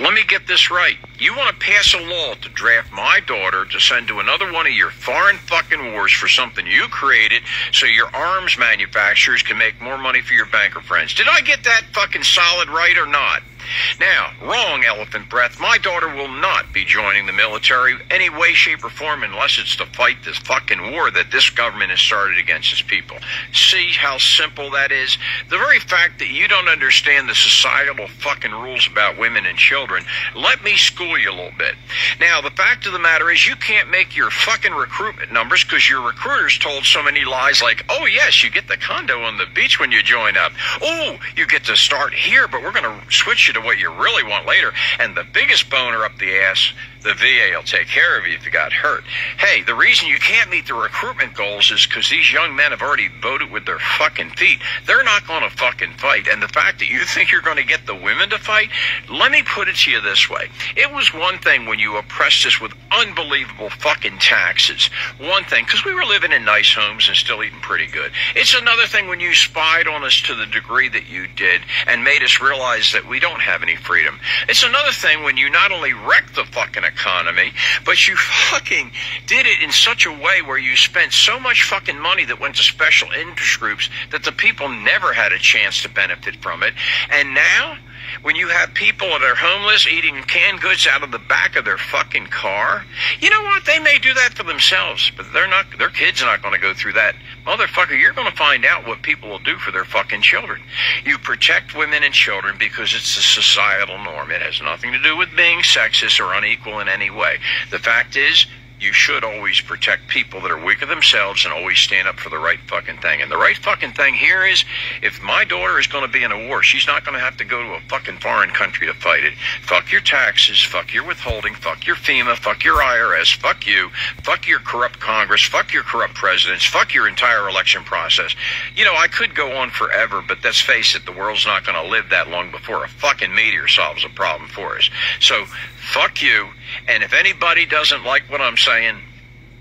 Let me get this right. You want to pass a law to draft my daughter to send to another one of your foreign fucking wars for something you created so your arms manufacturers can make more money for your banker friends. Did I get that fucking solid right or not? Now, wrong, Elephant Breath. My daughter will not be joining the military any way, shape, or form unless it's to fight this fucking war that this government has started against its people. See how simple that is? The very fact that you don't understand the societal fucking rules about women and children, let me school you a little bit. Now, the fact of the matter is you can't make your fucking recruitment numbers because your recruiters told so many lies like, oh, yes, you get the condo on the beach when you join up. Oh, you get to start here, but we're going to switch you to what you really want later. And the biggest boner up the ass the VA will take care of you if you got hurt. Hey, the reason you can't meet the recruitment goals is because these young men have already voted with their fucking feet. They're not going to fucking fight. And the fact that you think you're going to get the women to fight, let me put it to you this way. It was one thing when you oppressed us with unbelievable fucking taxes. One thing, because we were living in nice homes and still eating pretty good. It's another thing when you spied on us to the degree that you did and made us realize that we don't have any freedom. It's another thing when you not only wrecked the fucking economy, but you fucking did it in such a way where you spent so much fucking money that went to special interest groups that the people never had a chance to benefit from it. And now, when you have people that are homeless eating canned goods out of the back of their fucking car, you know what? They may do that for themselves, but they're not. Their kids are not going to go through that. Motherfucker, you're going to find out what people will do for their fucking children. You protect women and children because it's a societal norm. It has nothing to do with being sexist or unequal in any way. The fact is, you should always protect people that are weak of themselves and always stand up for the right fucking thing. And the right fucking thing here is if my daughter is going to be in a war, she's not going to have to go to a fucking foreign country to fight it. Fuck your taxes, fuck your withholding, fuck your FEMA, fuck your IRS, fuck you, fuck your corrupt Congress, fuck your corrupt presidents, fuck your entire election process. You know, I could go on forever, but let's face it, the world's not going to live that long before a fucking meteor solves a problem for us. So, fuck you. And if anybody doesn't like what I'm saying,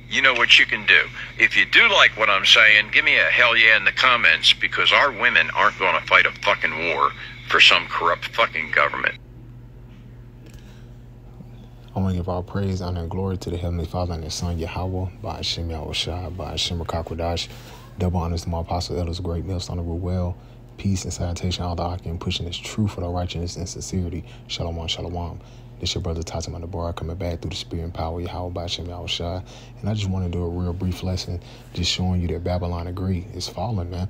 you know what you can do. If you do like what I'm saying, give me a hell yeah in the comments because our women aren't going to fight a fucking war for some corrupt fucking government. I want to give all praise, honor, and glory to the Heavenly Father and His Son Yahweh, by Hashem Yahushua, by Hashem Kakwadash. Double honors to my apostle elders, great millstone of well, peace and salutation, all the Akim pushing this truth for the righteousness and sincerity. Shalom, shalom. This your brother Tata Bar coming back through the spirit and power of Yahweh Bashem Yahushua. And I just want to do a real brief lesson, just showing you that Babylon agree is falling, man.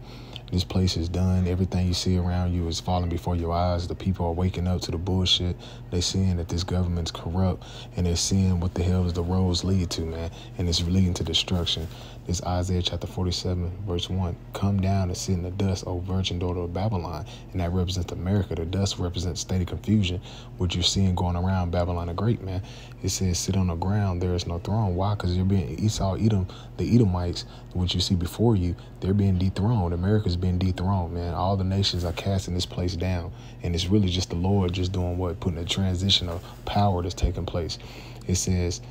This place is done. Everything you see around you is falling before your eyes. The people are waking up to the bullshit. They're seeing that this government's corrupt and they're seeing what the hell does the roads lead to, man. And it's leading to destruction. This Isaiah chapter 47, verse 1. Come down and sit in the dust, O virgin daughter of Babylon. And that represents America. The dust represents state of confusion, what you're seeing going around Babylon the Great, man. It says, sit on the ground, there is no throne. Why? Because you're being Esau, Edom, the Edomites, what you see before you, they're being dethroned. America's being dethroned, man. All the nations are casting this place down. And it's really just the Lord just doing what? Putting a transition of power that's taking place. It says,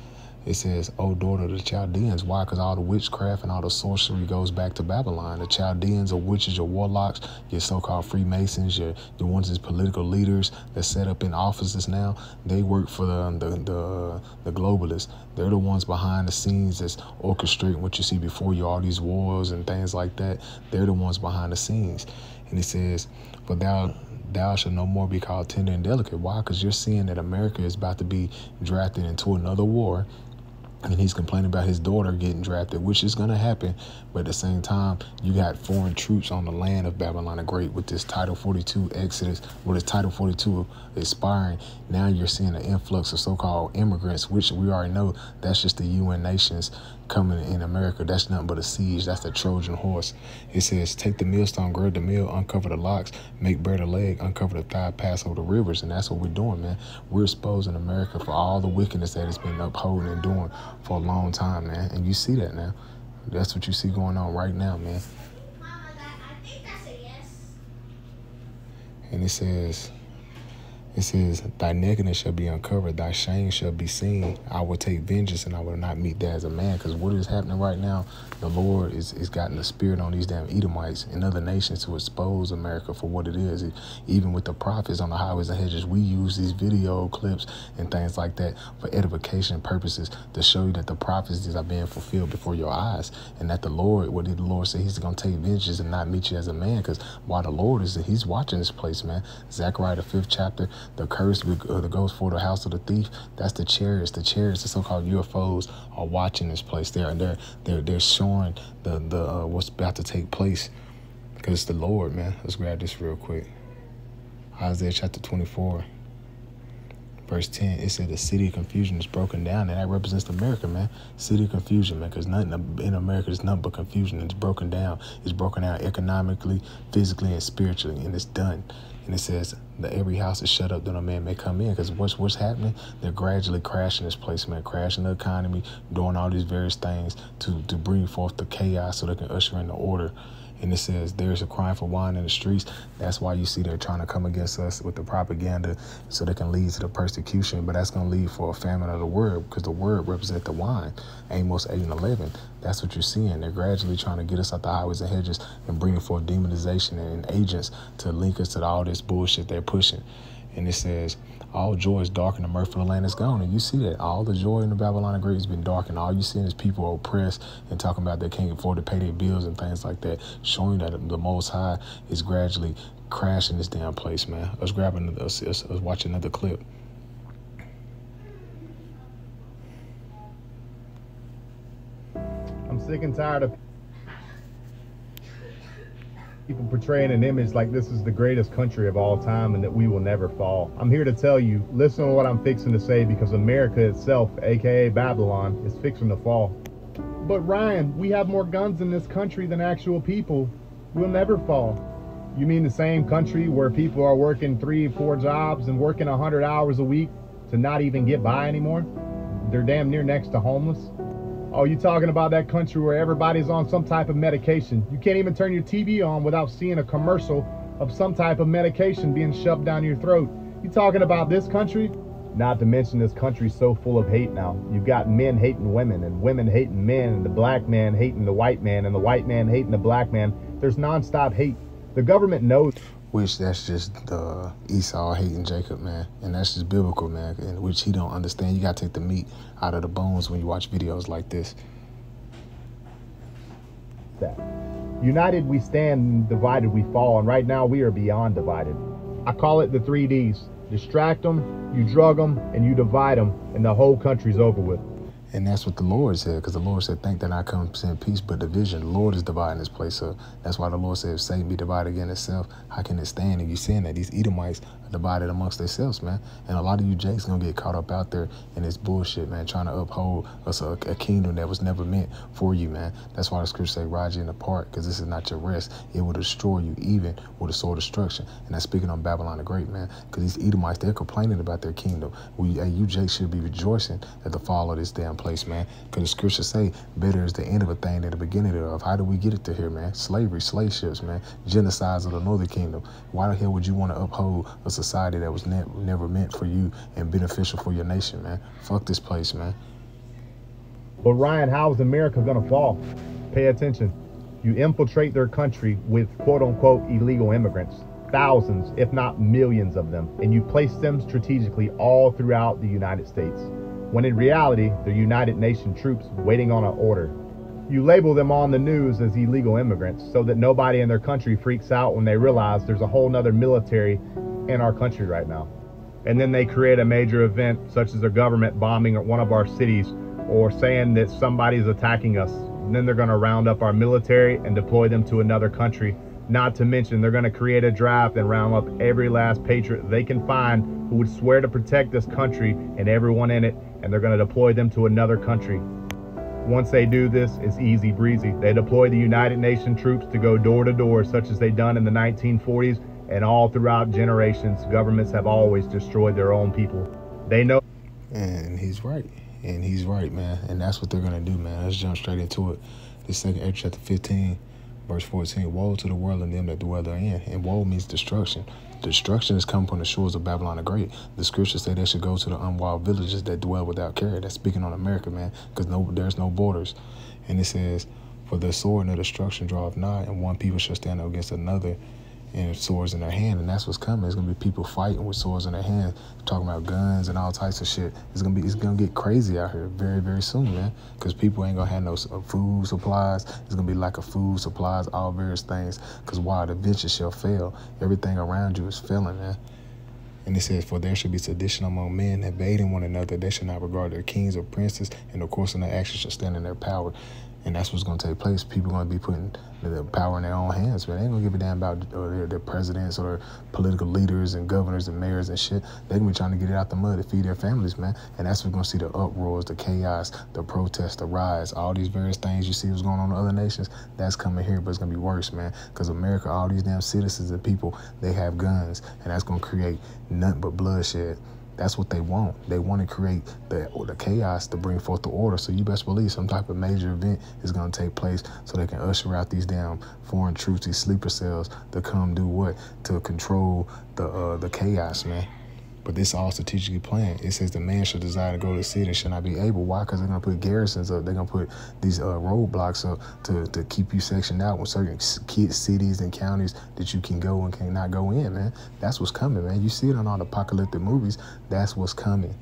it says, "Oh, daughter of the Chaldeans." Why? Because all the witchcraft and all the sorcery goes back to Babylon. The Chaldeans are witches, your warlocks, your so-called Freemasons, your the ones as political leaders that set up in offices now. They work for the the the, the globalists. They're the ones behind the scenes that's orchestrating what you see before you, all these wars and things like that. They're the ones behind the scenes. And it says, "For thou." Thou shalt no more be called tender and delicate. Why? Because you're seeing that America is about to be drafted into another war and he's complaining about his daughter getting drafted, which is going to happen. But at the same time, you got foreign troops on the land of Babylon the Great with this Title 42 exodus, with this Title 42 expiring. Now you're seeing an influx of so-called immigrants, which we already know that's just the UN nations coming in America. That's nothing but a siege. That's the Trojan horse. It says, take the millstone, gird the mill, uncover the locks, make bare the leg, uncover the thigh, pass over the rivers. And that's what we're doing, man. We're exposing America for all the wickedness that it's been upholding and doing for a long time, man. And you see that now. That's what you see going on right now, man. Mama, that, yes. And it says, It says, Thy nakedness shall be uncovered, thy shame shall be seen. I will take vengeance and I will not meet that as a man. Because what is happening right now, the Lord is, is gotten the spirit on these damn Edomites and other nations to expose America for what it is. It, even with the prophets on the highways and hedges, we use these video clips and things like that for edification purposes to show you that the prophecies are being fulfilled before your eyes and that the Lord, what did the Lord say? He's going to take vengeance and not meet you as a man. Because while the Lord is, he's watching this place, man. Zechariah, the fifth chapter, the curse uh, that goes for the house of the thief. That's the chariots. The chariots, the so-called UFOs, are watching this place. there, and they're they're they're showing the the uh, what's about to take place because it's the Lord, man. Let's grab this real quick. Isaiah chapter 24 verse 10, it said the city of confusion is broken down, and that represents America, man. City of confusion, man, because nothing in America is nothing but confusion. It's broken down. It's broken down economically, physically, and spiritually, and it's done. And it says that every house is shut up that a man may come in. Because what's what's happening? They're gradually crashing this place, man, crashing the economy, doing all these various things to to bring forth the chaos so they can usher in the order and it says there's a cry for wine in the streets. That's why you see they're trying to come against us with the propaganda so they can lead to the persecution. But that's going to lead for a famine of the word because the word represents the wine. Amos 8 and 11. That's what you're seeing. They're gradually trying to get us out the highways and hedges and bringing forth demonization and agents to link us to all this bullshit they're pushing. And it says, all joy is dark and the mirth of the land is gone. And you see that all the joy in the Babylon Great has been dark, and all you see is people oppressed and talking about they can't afford to pay their bills and things like that, showing that the Most High is gradually crashing this damn place, man. Let's grab another, let's, let's, let's watch another clip. I'm sick and tired of people portraying an image like this is the greatest country of all time and that we will never fall. I'm here to tell you, listen to what I'm fixing to say because America itself, aka Babylon, is fixing to fall. But Ryan, we have more guns in this country than actual people. We'll never fall. You mean the same country where people are working three, four jobs and working 100 hours a week to not even get by anymore? They're damn near next to homeless. Oh, you talking about that country where everybody's on some type of medication. You can't even turn your TV on without seeing a commercial of some type of medication being shoved down your throat. You talking about this country? Not to mention this country's so full of hate now. You've got men hating women and women hating men and the black man hating the white man and the white man hating the black man. There's nonstop hate. The government knows which that's just the Esau hating Jacob, man, and that's just biblical, man, in which he don't understand. You gotta take the meat out of the bones when you watch videos like this. That united we stand, divided we fall, and right now we are beyond divided. I call it the three Ds: distract them, you drug them, and you divide them, and the whole country's over with. And that's what the Lord said, because the Lord said, Think that I come send peace, but division. The Lord is dividing this place up. That's why the Lord said, if Satan be divided against itself, how can it stand? And you're seeing that these Edomites are divided amongst themselves, man. And a lot of you Jakes gonna get caught up out there in this bullshit, man, trying to uphold us a, a kingdom that was never meant for you, man. That's why the scripture say, ride you in the park, because this is not your rest. It will destroy you, even with a sword of destruction. And that's speaking on Babylon the Great, man. Because these Edomites, they're complaining about their kingdom. We, you Jakes should be rejoicing at the fall of this damn place, man. Because the scriptures say better is the end of a thing than the beginning thereof. How do we get it to here, man? Slavery, slave ships, man. Genocides of the northern kingdom. Why the hell would you want to uphold a society that was ne never meant for you and beneficial for your nation, man? Fuck this place, man. But Ryan, how is America going to fall? Pay attention. You infiltrate their country with quote unquote illegal immigrants thousands, if not millions of them, and you place them strategically all throughout the United States when in reality, they're United Nations troops waiting on an order. You label them on the news as illegal immigrants so that nobody in their country freaks out when they realize there's a whole nother military in our country right now. And then they create a major event such as a government bombing at one of our cities or saying that somebody's attacking us. And then they're going to round up our military and deploy them to another country not to mention, they're going to create a draft and round up every last patriot they can find who would swear to protect this country and everyone in it, and they're going to deploy them to another country. Once they do this, it's easy breezy. They deploy the United Nations troops to go door to door, such as they done in the 1940s, and all throughout generations, governments have always destroyed their own people. They know. And he's right. And he's right, man. And that's what they're going to do, man. Let's jump straight into it. The second Acts chapter 15 Verse 14, Woe to the world and them that dwell therein. And woe means destruction. Destruction has come from the shores of Babylon the Great. The scriptures say they should go to the unwild villages that dwell without care. That's speaking on America, man, because no, there's no borders. And it says, For the sword and the destruction draweth nigh, and one people shall stand up against another and swords in their hand, and that's what's coming. It's gonna be people fighting with swords in their hand, talking about guns and all types of shit. It's gonna be it's gonna get crazy out here very very soon, man. Because people ain't gonna have no uh, food supplies. It's gonna be like a food supplies, all various things. Because why the venture shall fail. Everything around you is failing, man. And it says, For there should be sedition among men, invading one another. They should not regard their kings or princes, and of course, in their actions shall stand in their power. And that's what's going to take place. People are going to be putting the power in their own hands, but they ain't going to give a damn about their, their, presidents or political leaders and governors and mayors and shit. They're going to be trying to get it out the mud to feed their families, man. And that's what's going to see the uproars, the chaos, the protests, the riots, all these various things you see what's going on in other nations. That's coming here, but it's going to be worse, man. Because America, all these damn citizens and people, they have guns, and that's going to create nothing but bloodshed. That's what they want. They want to create the the chaos to bring forth the order. So you best believe some type of major event is going to take place so they can usher out these damn foreign troops, these sleeper cells, to come do what? To control the uh, the chaos, man. But this all strategically planned. It says the man should desire to go to the city and should not be able. Why? Because they're gonna put garrisons up. They're gonna put these uh, roadblocks up to, to keep you sectioned out with certain cities and counties that you can go and cannot go in, man. That's what's coming, man. You see it on all the apocalyptic movies. That's what's coming.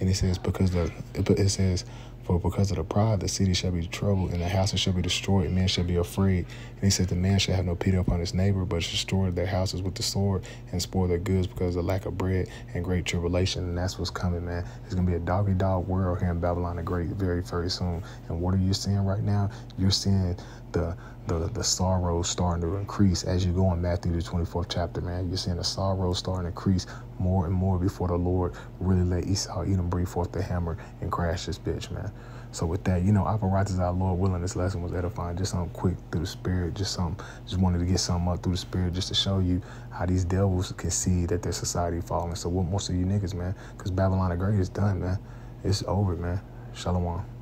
And it says because the it says for because of the pride, the city shall be troubled, and the houses shall be destroyed, men shall be afraid. And he said, The man shall have no pity upon his neighbor, but shall destroy their houses with the sword and spoil their goods because of lack of bread and great tribulation. And that's what's coming, man. It's going to be a doggy dog world here in Babylon the Great very, very soon. And what are you seeing right now? You're seeing the the the sorrow starting to increase as you go in Matthew the 24th chapter, man. You're seeing the sorrow starting to increase more and more before the Lord really let Esau Edom breathe forth the hammer and crash this bitch, man. So with that, you know, operators our Lord willing, this lesson was edifying. Just something quick through the spirit, just something, just wanted to get something up through the spirit just to show you how these devils can see that their society falling. So what most of you niggas, man, because Babylon the Great is done, man. It's over, man. Shalom.